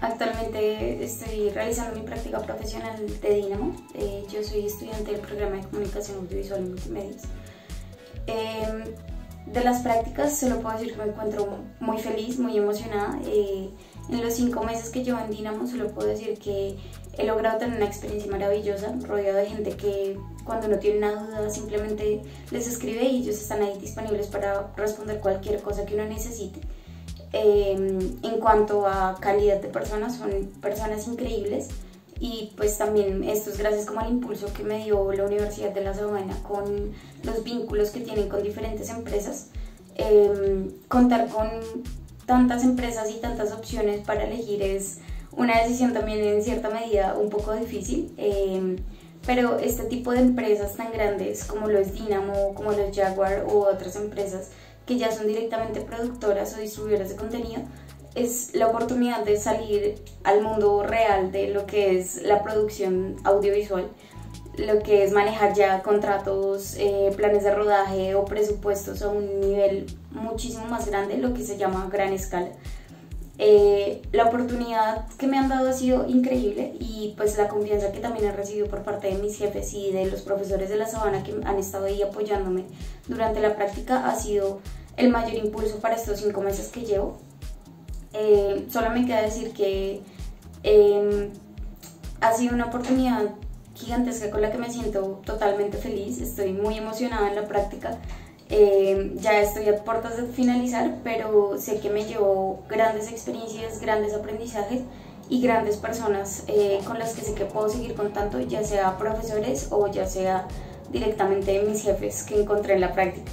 Actualmente estoy realizando mi práctica profesional de Dinamo. Eh, yo soy estudiante del programa de comunicación audiovisual y multimedia. Em, de las prácticas solo puedo decir que me encuentro muy feliz, muy emocionada. Eh, en los cinco meses que llevo en Dinamo solo puedo decir que he logrado tener una experiencia maravillosa, rodeado de gente que cuando no tiene una duda simplemente les escribe y ellos están ahí disponibles para responder cualquier cosa que uno necesite. Em, en cuanto a calidad de personas, son personas increíbles y pues también esto es gracias como al impulso que me dio la Universidad de La Sabana con los vínculos que tienen con diferentes empresas. Em, contar con tantas empresas y tantas opciones para elegir es una decisión también en cierta medida un poco difícil, em, pero este tipo de empresas tan grandes como lo es Dynamo, como los Jaguar u otras empresas que ya son directamente productoras o distribuidoras de contenido, es la oportunidad de salir al mundo real de lo que es la producción audiovisual, lo que es manejar ya contratos, eh, planes de rodaje o presupuestos a un nivel muchísimo más grande, lo que se llama gran escala. Eh, la oportunidad que me han dado ha sido increíble y pues la confianza que también he recibido por parte de mis jefes y de los profesores de la sabana que han estado ahí apoyándome durante la práctica ha sido el mayor impulso para estos cinco meses que llevo. Eh, solo me queda decir que em, ha sido una oportunidad gigantesca con la que me siento totalmente feliz, estoy muy emocionada en la práctica. Em, ya estoy a puertas de finalizar, pero sé que me llevo grandes experiencias, grandes aprendizajes y grandes personas eh, con las que sé que puedo seguir contando, ya sea profesores o ya sea directamente mis jefes que encontré en la práctica.